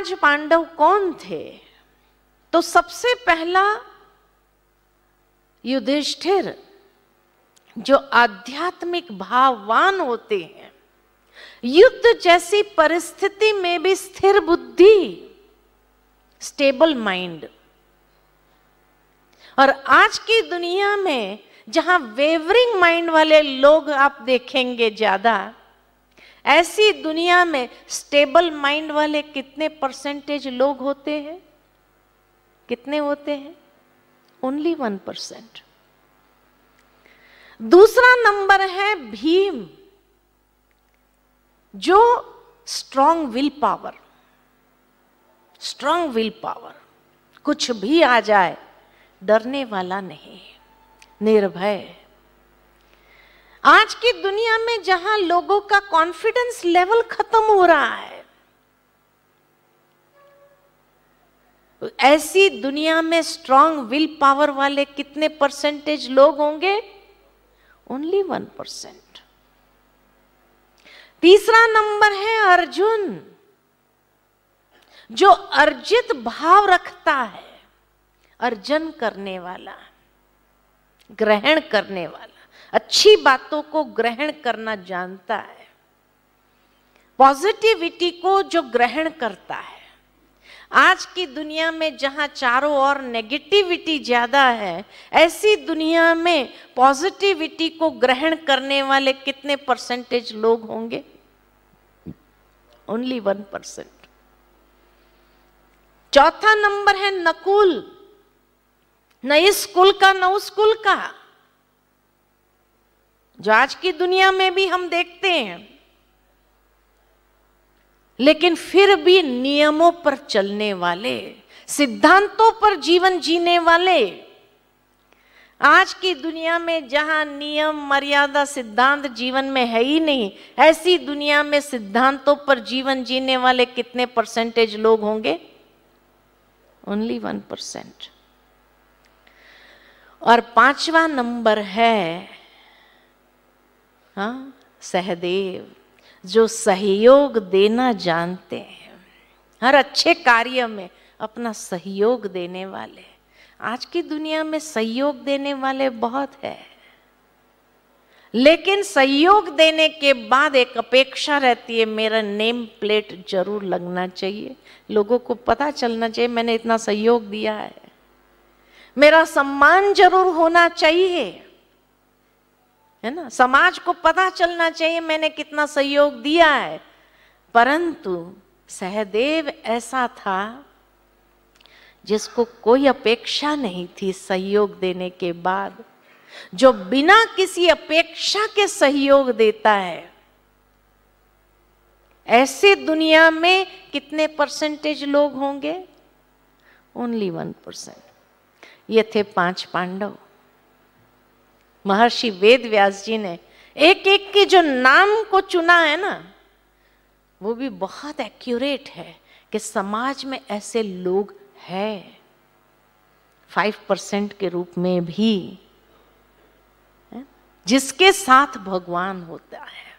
पाँच पांडव कौन थे? तो सबसे पहला युधिष्ठिर, जो आध्यात्मिक भाववान होते हैं, युद्ध जैसी परिस्थिति में भी स्थिर बुद्धि, स्टेबल माइंड। और आज की दुनिया में जहाँ वेवरिंग माइंड वाले लोग आप देखेंगे ज़्यादा ऐसी दुनिया में स्टेबल माइंड वाले कितने परसेंटेज लोग होते हैं? कितने होते हैं? ओनली वन परसेंट दूसरा नंबर है भीम, जो strong will power strong will power कुछ भी आ जाए, डरने वाला नहीं, निर्भय। आज की दुनिया में जहाँ लोगों का कॉन्फिडेंस लेवल खत्म हो रहा है। ऐसी दुनिया में स्ट्रांग विल पावर वाले कितने परसेंटेज लोग होंगे? ओनली वन परसेंट तीसरा नंबर है अर्जुन, जो अर्जित भाव रखता है, अर्जन करने वाला, ग्रहण करने वाला। अच्छी बातों को ग्रहण करना जानता है। पॉजिटिविटी को जो ग्रहण करता है। आज की दुनिया में जहाँ चारों ओर नेगेटिविटी ज़्यादा है, ऐसी दुनिया में पॉजिटिविटी को ग्रहण करने वाले कितने परसेंटेज लोग होंगे? ओनली वन परसेंट चौथा नंबर है नकुल। न इस कुल का, न उस कुल का। जो आज की दुनिया में भी हम देखते हैं। लेकिन फिर भी नियमों पर चलने वाले, सिद्धांतों पर जीवन जीने वाले, आज की दुनिया में जहाँ नियम, मर्यादा, सिद्धांत जीवन में है ही नहीं, ऐसी दुनिया में सिद्धांतों पर जीवन जीने वाले कितने परसेंटेज लोग होंगे? ओनली वन परसेंट और पांचवा नंबर है हाँ सहदेव, जो सहयोग देना जानते हैं। हर अच्छे कार्य में अपना सहयोग देने वाले। आज की दुनिया में सहयोग देने वाले बहुत है। लेकिन सहयोग देने के बाद एक अपेक्षा रहती है, मेरा नेम प्लेट ज़रूर लगना चाहिए। लोगों को पता चलना चाहिए, मैंने इतना सहयोग दिया है। मेरा सम्मान ज़रूर होना चाहिए। है ना? समाज को पता चलना चाहिए, मैंने कितना सहयोग दिया है। परंतु सहदेव ऐसा था जिसको कोई अपेक्षा नहीं थी सहयोग देने के बाद। जो बिना किसी अपेक्षा के सहयोग देता है, ऐसे दुनिया में कितने परसेंटेज लोग होंगे? ओनली वन परसेंट ये थे पाँच पांडव। महर्षि वेद व्यास जी ने एक एक के जो नाम को चुना है ना, वो भी बहुत एक्यूरेट है कि समाज में ऐसे लोग हैं। फाइव परसेंट के रूप में भी जिसके साथ भगवान होता है।